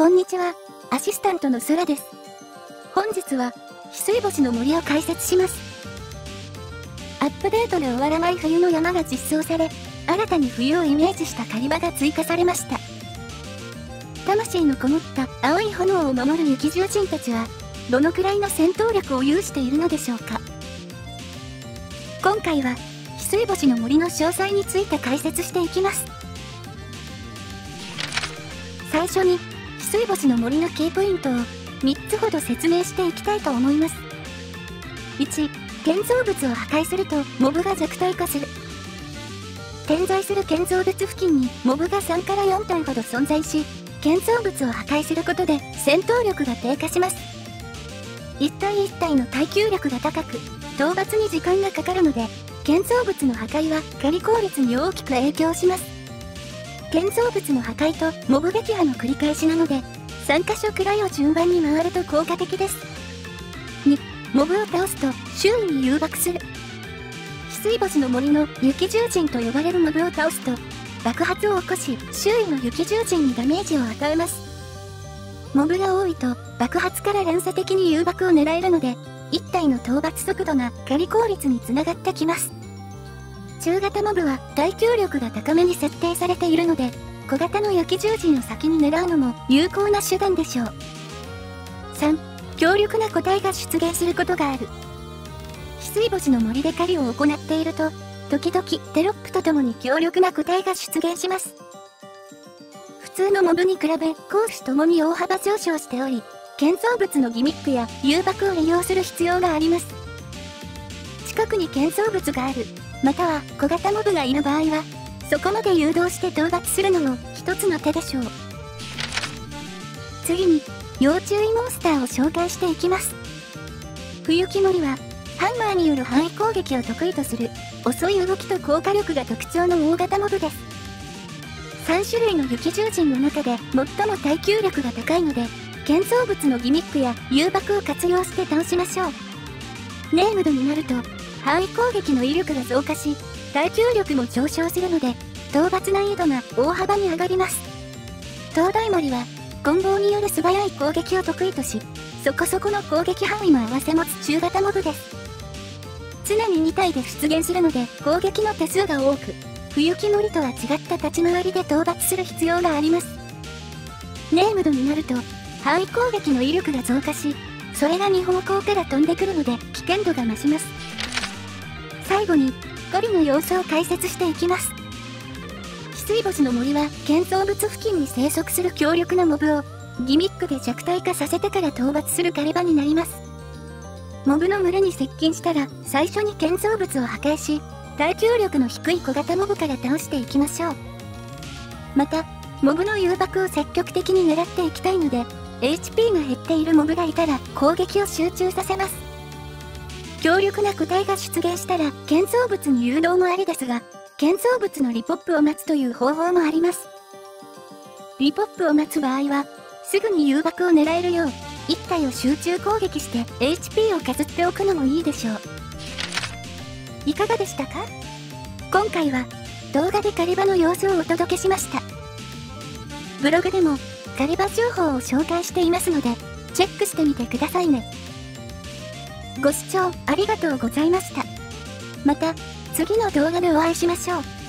こんにちは。アシスタントの空です。本日は、翡翠星の森を解説します。アップデートで終わらない冬の山が実装され、新たに冬をイメージした狩り場が追加されました。魂のこもった青い炎を守る雪獣人たちは、どのくらいの戦闘力を有しているのでしょうか。今回は、翡翠星の森の詳細について解説していきます。最初に、翡翠星の森のキーポイントを3つほど説明していきたいと思います。1、建造物を破壊するとモブが弱体化する。点在する建造物付近にモブが3から4体ほど存在し、建造物を破壊することで戦闘力が低下します。一体一体の耐久力が高く、討伐に時間がかかるので、建造物の破壊は狩り効率に大きく影響します。建造物の破壊とモブ撃破の繰り返しなので、3箇所くらいを順番に回ると効果的です。2、モブを倒すと周囲に誘爆する。翡翠星の森の雪獣人と呼ばれるモブを倒すと、爆発を起こし、周囲の雪獣人にダメージを与えます。モブが多いと、爆発から連鎖的に誘爆を狙えるので、1体の討伐速度が狩り効率につながってきます。中型モブは耐久力が高めに設定されているので、小型の焼き獣人を先に狙うのも有効な手段でしょう。3、強力な個体が出現することがある。翡翠星の森で狩りを行っていると、時々テロップとともに強力な個体が出現します。普通のモブに比べ、攻守ともに大幅上昇しており、建造物のギミックや誘爆を利用する必要があります。近くに建造物があるまたは小型モブがいる場合は、そこまで誘導して討伐するのも一つの手でしょう。次に、要注意モンスターを紹介していきます。冬木森は、ハンマーによる範囲攻撃を得意とする、遅い動きと効果力が特徴の大型モブです。3種類の雪獣人の中で最も耐久力が高いので、建造物のギミックや誘爆を活用して倒しましょう。ネームドになると、範囲攻撃の威力が増加し、耐久力も上昇するので、討伐難易度が大幅に上がります。東大森は、棍棒による素早い攻撃を得意とし、そこそこの攻撃範囲も合わせ持つ中型モブです。常に2体で出現するので攻撃の手数が多く、冬木森とは違った立ち回りで討伐する必要があります。ネームドになると、範囲攻撃の威力が増加し、それが2方向から飛んでくるので危険度が増します。最後に、ゴリの様子を解説していきます。翡翠星の森は、建造物付近に生息する強力なモブを、ギミックで弱体化させてから討伐する狩り場になります。モブの群れに接近したら、最初に建造物を破壊し、耐久力の低い小型モブから倒していきましょう。また、モブの誘爆を積極的に狙っていきたいので、HP が減っているモブがいたら攻撃を集中させます。強力な個体が出現したら建造物に誘導もありですが、建造物のリポップを待つという方法もあります。リポップを待つ場合は、すぐに誘爆を狙えるよう、1体を集中攻撃して HP を削っておくのもいいでしょう。いかがでしたか？今回は動画で狩り場の様子をお届けしました。ブログでも狩り場情報を紹介していますので、チェックしてみてくださいね。ご視聴ありがとうございました。また、次の動画でお会いしましょう。